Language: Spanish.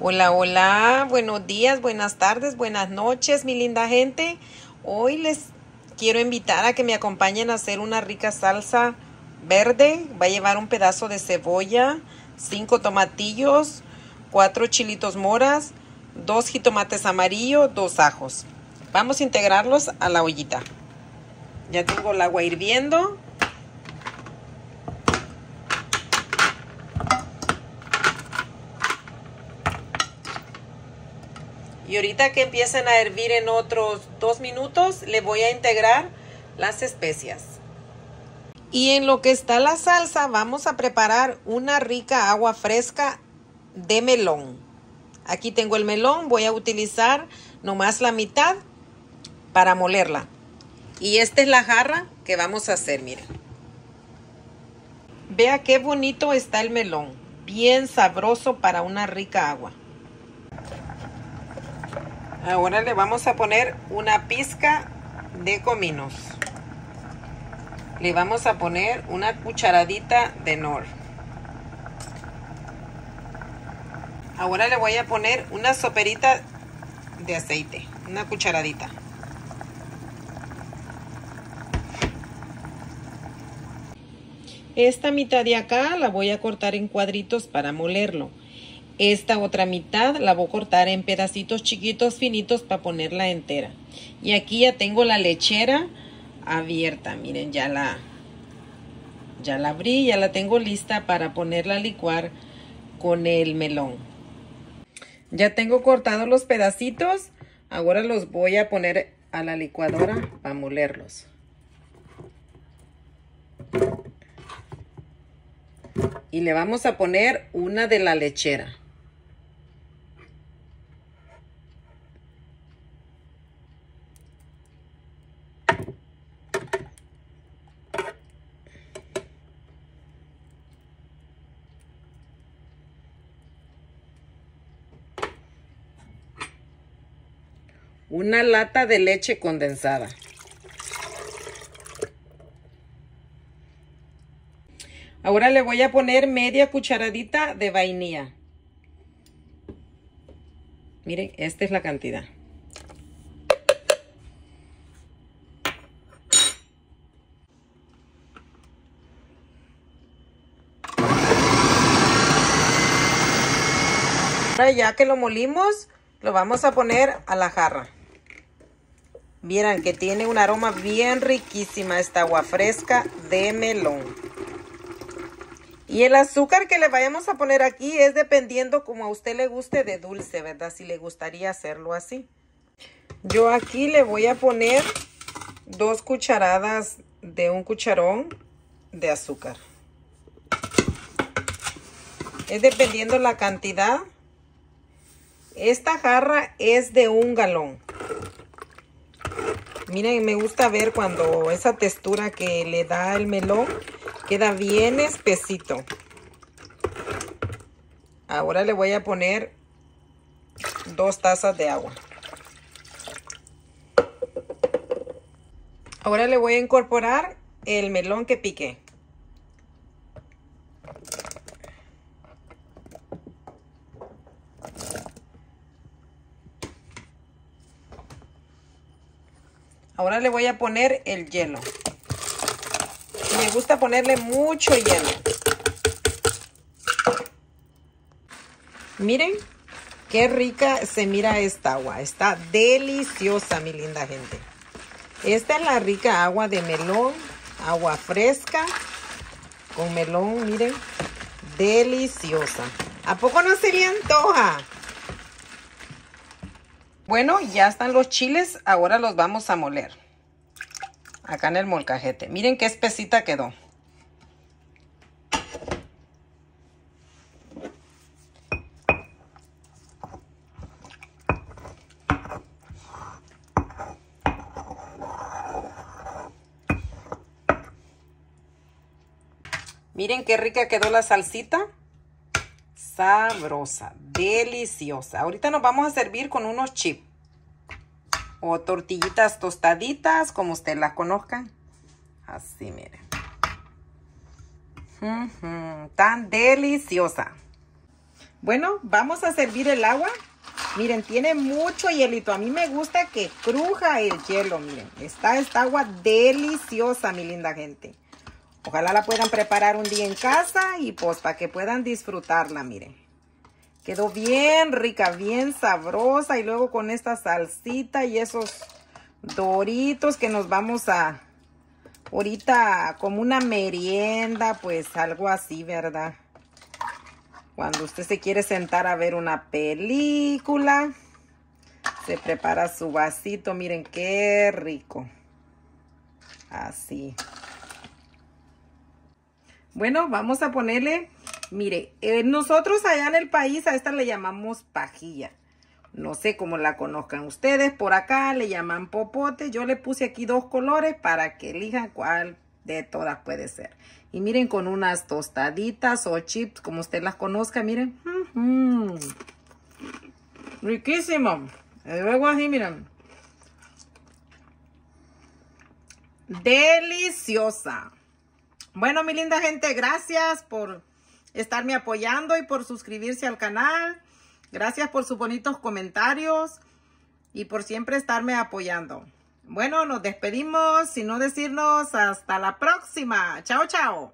Hola, hola, buenos días, buenas tardes, buenas noches, mi linda gente. Hoy les quiero invitar a que me acompañen a hacer una rica salsa verde. Va a llevar un pedazo de cebolla, cinco tomatillos, cuatro chilitos moras, dos jitomates amarillos, dos ajos. Vamos a integrarlos a la ollita. Ya tengo el agua hirviendo. Y ahorita que empiecen a hervir en otros dos minutos, le voy a integrar las especias. Y en lo que está la salsa, vamos a preparar una rica agua fresca de melón. Aquí tengo el melón, voy a utilizar nomás la mitad para molerla. Y esta es la jarra que vamos a hacer, miren. Vea qué bonito está el melón, bien sabroso para una rica agua. Ahora le vamos a poner una pizca de cominos. Le vamos a poner una cucharadita de nor. Ahora le voy a poner una soperita de aceite, una cucharadita. Esta mitad de acá la voy a cortar en cuadritos para molerlo. Esta otra mitad la voy a cortar en pedacitos chiquitos finitos para ponerla entera. Y aquí ya tengo la lechera abierta. Miren, ya la, ya la abrí, ya la tengo lista para ponerla a licuar con el melón. Ya tengo cortados los pedacitos. Ahora los voy a poner a la licuadora para molerlos. Y le vamos a poner una de la lechera. Una lata de leche condensada. Ahora le voy a poner media cucharadita de vainilla. Miren, esta es la cantidad. Ahora ya que lo molimos, lo vamos a poner a la jarra. Vieran que tiene un aroma bien riquísima esta agua fresca de melón. Y el azúcar que le vayamos a poner aquí es dependiendo como a usted le guste de dulce, ¿verdad? Si le gustaría hacerlo así. Yo aquí le voy a poner dos cucharadas de un cucharón de azúcar. Es dependiendo la cantidad. Esta jarra es de un galón. Miren, me gusta ver cuando esa textura que le da el melón queda bien espesito. Ahora le voy a poner dos tazas de agua. Ahora le voy a incorporar el melón que piqué. Ahora le voy a poner el hielo. Me gusta ponerle mucho hielo. Miren qué rica se mira esta agua. Está deliciosa, mi linda gente. Esta es la rica agua de melón, agua fresca con melón, miren, deliciosa. ¿A poco no se le antoja? Bueno, ya están los chiles, ahora los vamos a moler. Acá en el molcajete. Miren qué espesita quedó. Miren qué rica quedó la salsita. Sabrosa, deliciosa. Ahorita nos vamos a servir con unos chips. O tortillitas tostaditas, como ustedes las conozcan. Así, miren. tan deliciosa. Bueno, vamos a servir el agua. Miren, tiene mucho hielito. A mí me gusta que cruja el hielo, miren. Está esta agua deliciosa, mi linda gente. Ojalá la puedan preparar un día en casa y pues para que puedan disfrutarla, miren. Quedó bien rica, bien sabrosa y luego con esta salsita y esos doritos que nos vamos a ahorita como una merienda, pues algo así, ¿verdad? Cuando usted se quiere sentar a ver una película, se prepara su vasito. Miren qué rico. Así. Bueno, vamos a ponerle, mire, eh, nosotros allá en el país a esta le llamamos pajilla. No sé cómo la conozcan ustedes. Por acá le llaman popote. Yo le puse aquí dos colores para que elijan cuál de todas puede ser. Y miren con unas tostaditas o chips, como usted las conozca, miren. Riquísimo. Y luego así, miren. Deliciosa. Bueno, mi linda gente, gracias por estarme apoyando y por suscribirse al canal. Gracias por sus bonitos comentarios y por siempre estarme apoyando. Bueno, nos despedimos, sin no decirnos hasta la próxima. Chao, chao.